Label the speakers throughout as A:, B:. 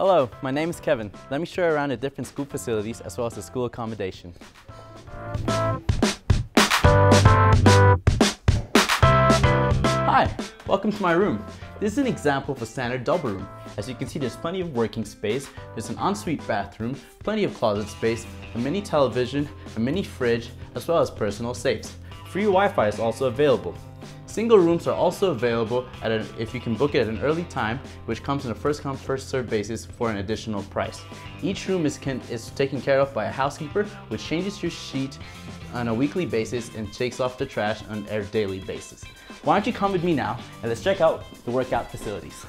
A: Hello, my name is Kevin. Let me show you around the different school facilities as well as the school accommodation. Hi, welcome to my room. This is an example of a standard double room. As you can see, there's plenty of working space, there's an ensuite bathroom, plenty of closet space, a mini television, a mini fridge, as well as personal safes. Free Wi-Fi is also available. Single rooms are also available an, if you can book it at an early time, which comes on a first come, first served basis for an additional price. Each room is, can, is taken care of by a housekeeper, which changes your sheet on a weekly basis and takes off the trash on a daily basis. Why don't you come with me now and let's check out the workout facilities.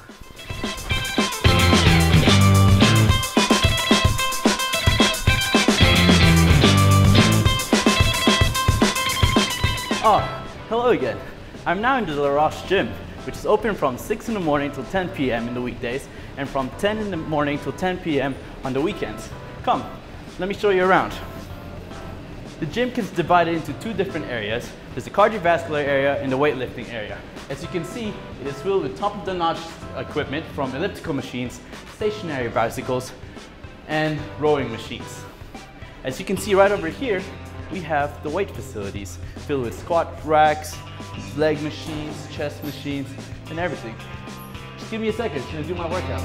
A: Oh, hello again. I'm now in the Les Roches gym, which is open from 6 in the morning till 10 p.m. in the weekdays and from 10 in the morning till 10 p.m. on the weekends. Come, let me show you around. The gym can be divided into two different areas. There's the cardiovascular area and the weightlifting area. As you can see, it is filled with top-of-the-notch equipment from elliptical machines, stationary bicycles, and rowing machines. As you can see right over here, we have the weight facilities filled with squat racks, leg machines, chest machines, and everything. Just give me a second, I'm gonna do my workout.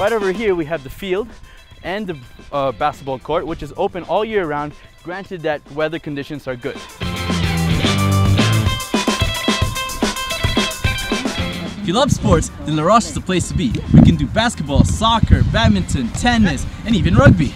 A: Right over here we have the field and the uh, basketball court, which is open all year round, granted that weather conditions are good.
B: You love sports, then Les Roches is the place to be. We can do basketball, soccer, badminton, tennis, and even rugby.